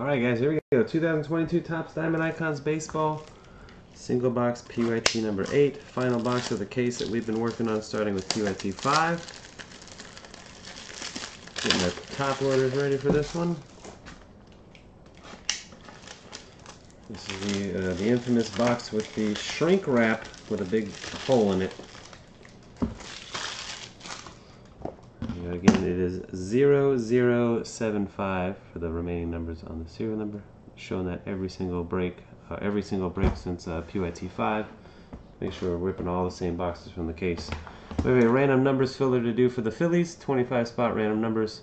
All right, guys, here we go. 2022 Topps Diamond Icons Baseball. Single box PYT number 8. Final box of the case that we've been working on starting with PYT 5. Getting the top loaders ready for this one. This is the, uh, the infamous box with the shrink wrap with a big hole in it. Again, it is 0075 for the remaining numbers on the serial number, showing that every single break, uh, every single break since uh, PYT 5. Make sure we're ripping all the same boxes from the case. We have a random numbers filler to do for the Phillies, 25 spot random numbers.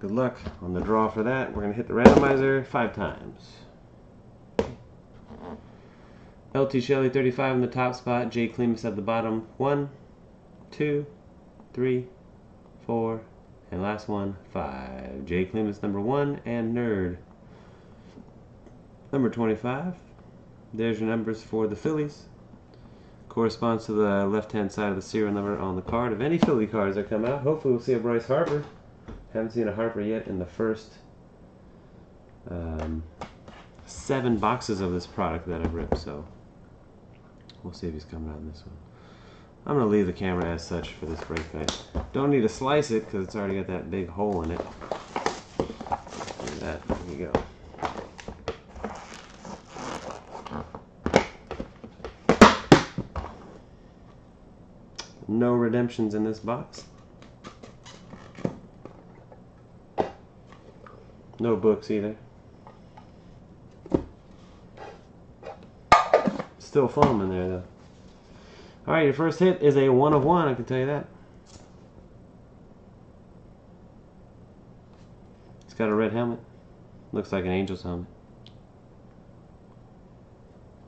Good luck on the draw for that. We're going to hit the randomizer five times. LT Shelley 35 in the top spot, Jay Clemus at the bottom. One, two, three, four, and last one, five. Jay Clemens, number one, and Nerd. Number 25. There's your numbers for the Phillies. Corresponds to the left-hand side of the serial number on the card of any Philly cards that come out. Hopefully we'll see a Bryce Harper. Haven't seen a Harper yet in the first um, seven boxes of this product that I've ripped, so we'll see if he's coming out in this one. I'm going to leave the camera as such for this night. Don't need to slice it because it's already got that big hole in it. that, there you go. No redemptions in this box. No books either. Still foam in there though. Alright, your first hit is a one of one, I can tell you that. It's got a red helmet. Looks like an Angels helmet.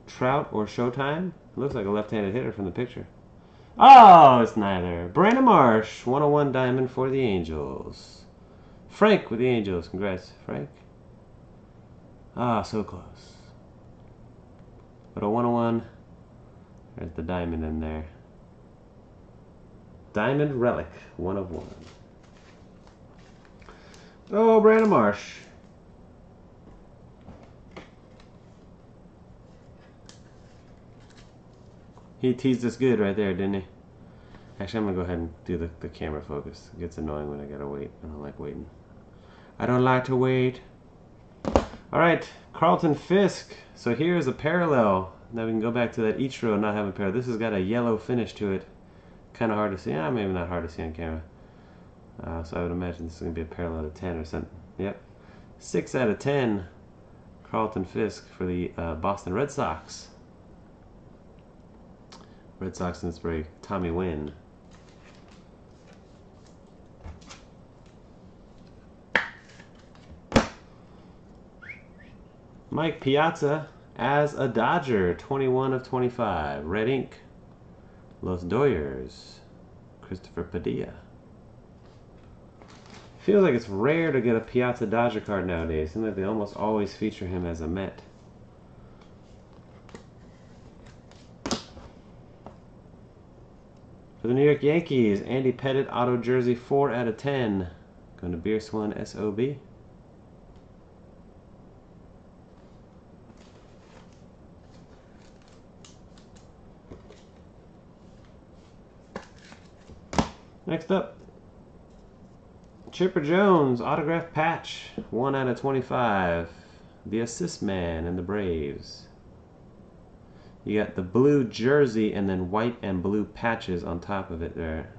Trout or Showtime? Looks like a left-handed hitter from the picture. Oh, it's neither. Brandon Marsh, 101 diamond for the Angels. Frank with the Angels. Congrats, Frank. Ah, so close. But a 101. There's the diamond in there. Diamond Relic, one of one. Oh, Brandon Marsh. He teased us good right there, didn't he? Actually, I'm going to go ahead and do the, the camera focus. It gets annoying when I got to wait. I don't like waiting. I don't like to wait. All right, Carlton Fisk. So here's a parallel. Now we can go back to that Ichiro and not have a pair. This has got a yellow finish to it. Kind of hard to see. Yeah, maybe not hard to see on camera. Uh, so I would imagine this is going to be a parallel of 10 or something. Yep. 6 out of 10. Carlton Fisk for the uh, Boston Red Sox. Red Sox inspiration, Tommy Wynn. Mike Piazza as a Dodger, 21 of 25. Red ink. Los Doyers. Christopher Padilla. Feels like it's rare to get a Piazza Dodger card nowadays. Seems like they almost always feature him as a Met. For the New York Yankees, Andy Pettitte auto jersey 4 out of 10. Going to Beer Swan SOB. Next up, Chipper Jones, autograph patch, 1 out of 25. The assist man in the Braves. You got the blue jersey and then white and blue patches on top of it there.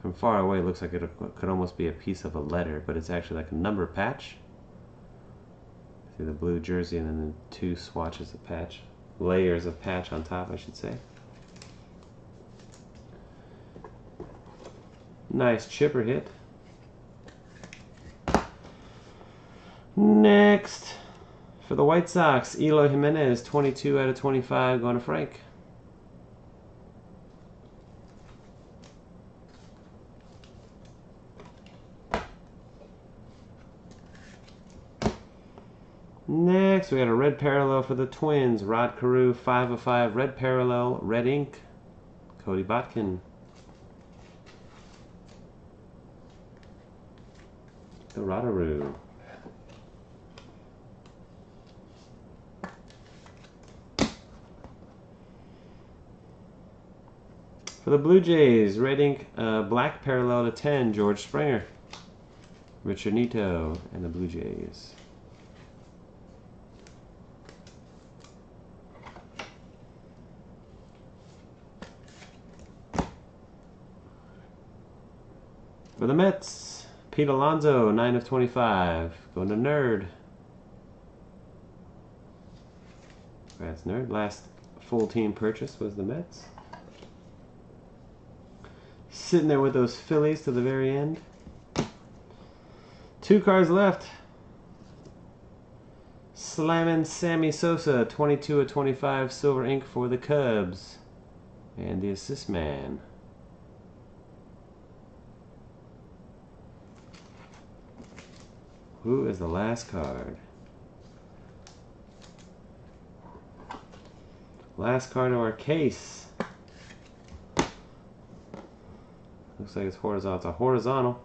From far away, it looks like it could almost be a piece of a letter, but it's actually like a number patch. See the blue jersey and then the two swatches of patch. Layers of patch on top, I should say. Nice chipper hit. Next, for the White Sox, Eloy Jimenez, 22 out of 25, going to Frank. Next, we got a red parallel for the Twins. Rod Carew, 5 of 5, red parallel, red ink. Cody Botkin. Rotteroo. For the Blue Jays, red ink, uh, black parallel to 10, George Springer. Richard Nito and the Blue Jays. For the Mets, Pete Alonso, 9 of 25. Going to Nerd. That's Nerd. Last full team purchase was the Mets. Sitting there with those Phillies to the very end. Two cards left. Slamming Sammy Sosa, 22 of 25 silver ink for the Cubs. And the assist man. Who is the last card? Last card of our case. Looks like it's horizontal. It's a horizontal.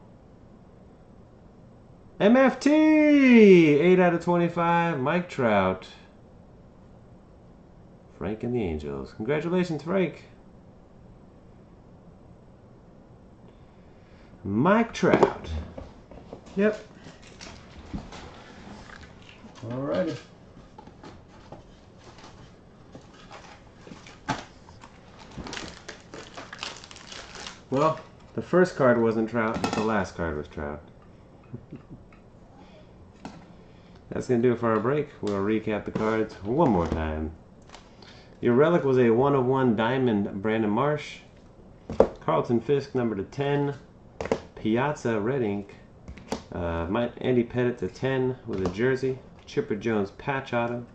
MFT! 8 out of 25. Mike Trout. Frank and the Angels. Congratulations, Frank. Mike Trout. Yep. Alrighty. Well, the first card wasn't Trout, but the last card was Trout. That's going to do it for our break. We'll recap the cards one more time. Your relic was a 1 of 1 diamond Brandon Marsh. Carlton Fisk, number to 10. Piazza Red Ink. Uh, Andy Pettitte to 10 with a jersey. Chipper Jones patch auto.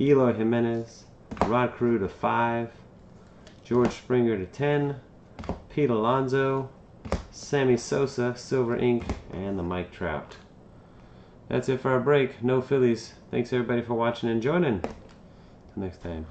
Eloy Jimenez. Rod Carew to 5. George Springer to 10. Pete Alonso. Sammy Sosa, Silver Ink, and the Mike Trout. That's it for our break. No Phillies. Thanks everybody for watching and joining. Till next time.